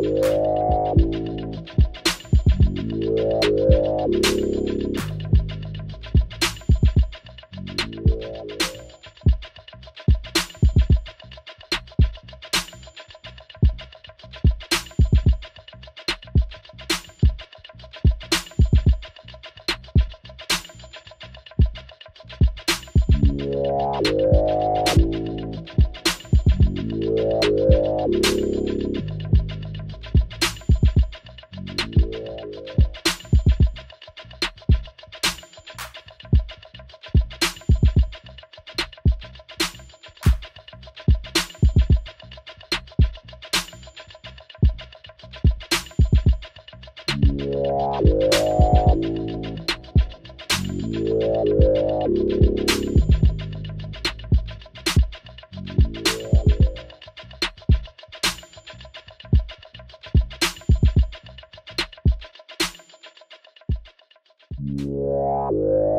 Yeah. Yeah.